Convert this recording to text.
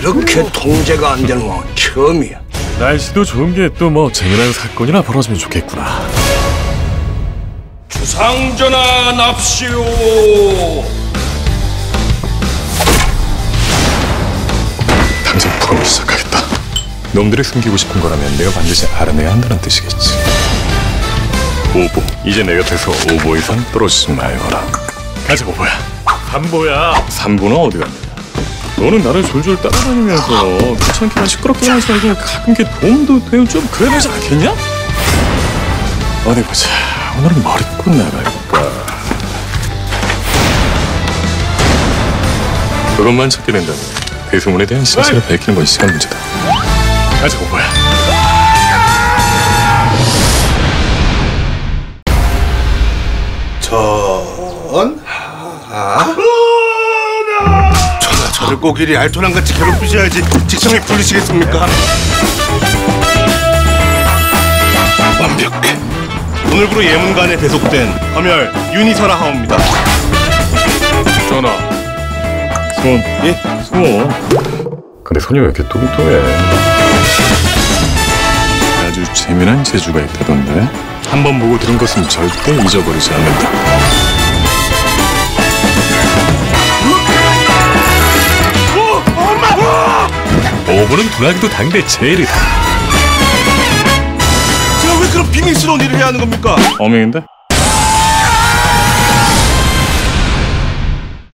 이렇게 통제가 안 되는 건 처음이야. 날씨도 좋은 게 또 뭐 재미난 사건이나 벌어지면 좋겠구나. 주상전하 납시오. 당장 풀어을 시작하겠다. 놈들이 숨기고 싶은 거라면 내가 반드시 알아내야 한다는 뜻이겠지. 오보, 이제 내 곁에서 오보 이상 떨어지지 말거라. 가자 오보야. 삼보야. 삼보는 어디 갔냐? 너는 나를 졸졸 따라다니면서 귀찮게만 시끄럽게 하지 말고 가끔 게 도움도 되면 좀 그래야 되지 않겠냐? 어디 보자. 오늘은 머리꽃 나갈까? 그것만 찾게 된다면 대소문에 대한 진실을 밝히는 건 시간 문제다. 가자 오보야. 전? 하? 전하 저를 꼭 이리 알토란같이 괴롭히셔야지 직성이 풀리시겠습니까? 완벽해 오늘부로 예문관에 배속된 검열 윤희설아 하옵니다 전화. 손. 예? 손. 근데 손이 왜 이렇게 뚱뚱해? 아주 재미난 재주가 있다던데. 한 번 보고 들은 것은 절대 잊어버리지 않는다. 오버는 dun하기도 당대 제일이다. 제가 왜 그런 비밀스러운 일을 해야 하는 겁니까? 어명인데?